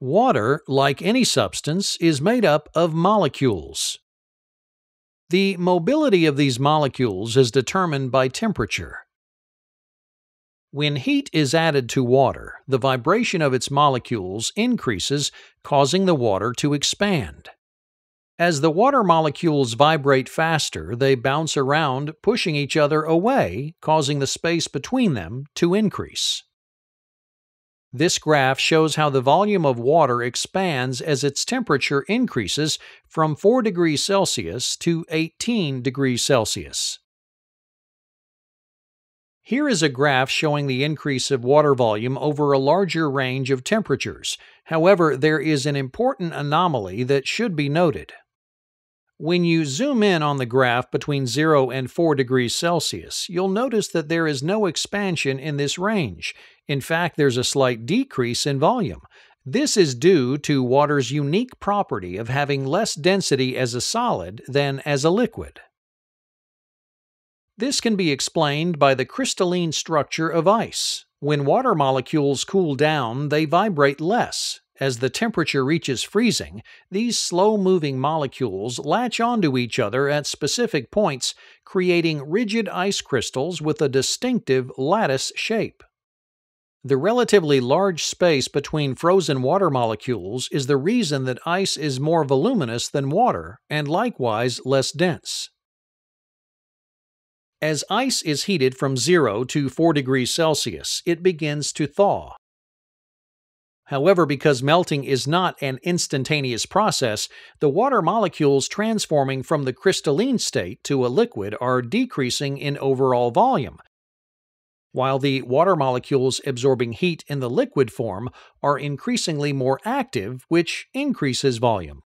Water, like any substance, is made up of molecules. The mobility of these molecules is determined by temperature. When heat is added to water, the vibration of its molecules increases, causing the water to expand. As the water molecules vibrate faster, they bounce around, pushing each other away, causing the space between them to increase. This graph shows how the volume of water expands as its temperature increases from 4 degrees Celsius to 18 degrees Celsius. Here is a graph showing the increase of water volume over a larger range of temperatures. However, there is an important anomaly that should be noted. When you zoom in on the graph between 0 and 4 degrees Celsius, you'll notice that there is no expansion in this range. In fact, there's a slight decrease in volume. This is due to water's unique property of having less density as a solid than as a liquid. This can be explained by the crystalline structure of ice. When water molecules cool down, they vibrate less, as the temperature reaches freezing, these slow moving molecules latch onto each other at specific points, creating rigid ice crystals with a distinctive lattice shape. The relatively large space between frozen water molecules is the reason that ice is more voluminous than water and likewise less dense. As ice is heated from 0 to 4 degrees Celsius, it begins to thaw. However, because melting is not an instantaneous process, the water molecules transforming from the crystalline state to a liquid are decreasing in overall volume, while the water molecules absorbing heat in the liquid form are increasingly more active, which increases volume.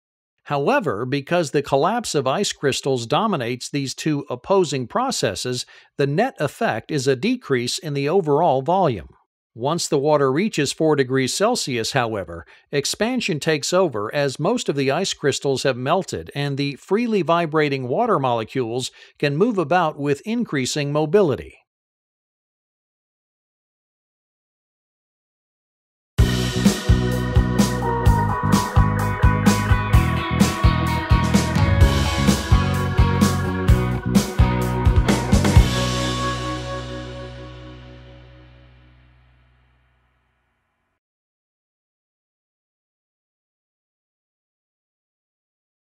However, because the collapse of ice crystals dominates these two opposing processes, the net effect is a decrease in the overall volume. Once the water reaches 4 degrees Celsius, however, expansion takes over as most of the ice crystals have melted and the freely vibrating water molecules can move about with increasing mobility.